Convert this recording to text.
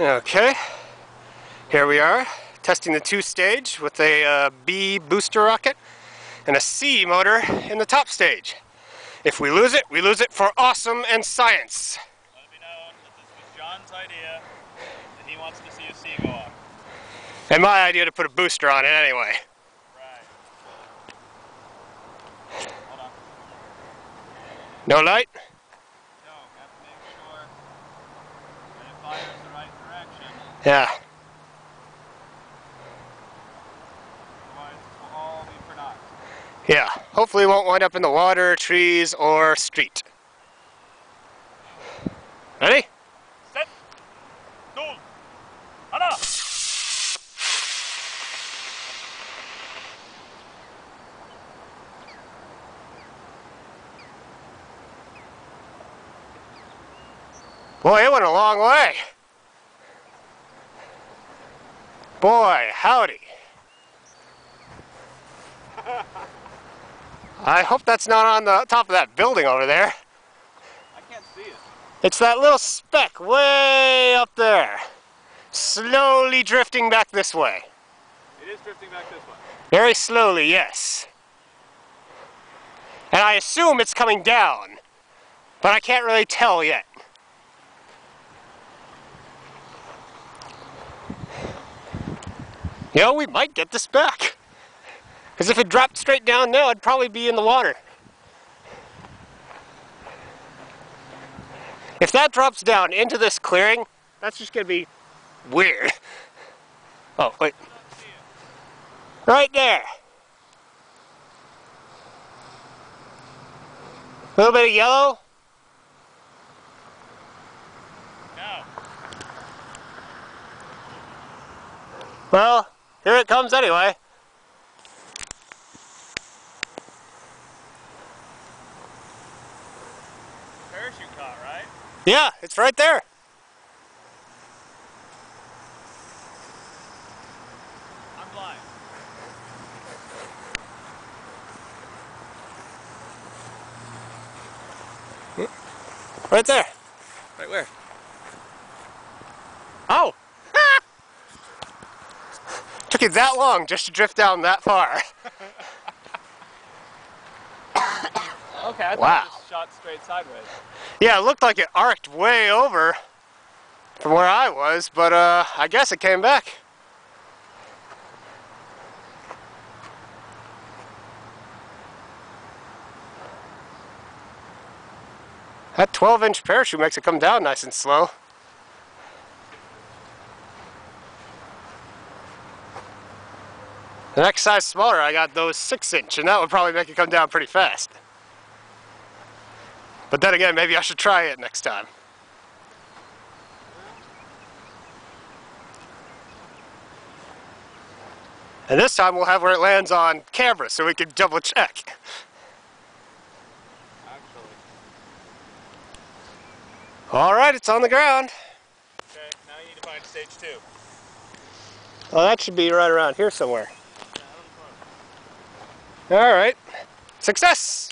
Okay, here we are testing the two stage with a uh, B booster rocket and a C motor in the top stage. If we lose it, we lose it for awesome and science. Let it be known that this was John's idea and he wants to see a C go off. And my idea to put a booster on it anyway. Right. Hold on. No light? No, have to make sure that it fires the right direction. Yeah. Otherwise, this will all be for naught. Yeah. Hopefully it won't wind up in the water, trees, or street. Ready? Set! Duel! Anna! Boy, it went a long way. Boy, howdy. I hope that's not on the top of that building over there. I can't see it. It's that little speck way up there. Slowly drifting back this way. It is drifting back this way. Very slowly, yes. And I assume it's coming down, but I can't really tell yet. You know, we might get this back. Because if it dropped straight down now, it'd probably be in the water. If that drops down into this clearing, that's just going to be weird. Oh, wait. I don't see it. Right there. A little bit of yellow. No. Well, here it comes anyway. Parachute caught, right? Yeah, it's right there. I'm blind. Right there. Right where? Oh! Took you that long just to drift down that far. Okay, I thought Wow. it just shot straight sideways. Yeah, it looked like it arced way over from where I was, but uh, I guess it came back. That 12 inch parachute makes it come down nice and slow. The next size smaller, I got those 6 inch, and that would probably make it come down pretty fast. But then again, maybe I should try it next time. And this time we'll have where it lands on camera so we can double check. Actually. All right, it's on the ground. Okay, now you need to find stage two. Well, that should be right around here somewhere. Yeah, I don't know. All right. Success!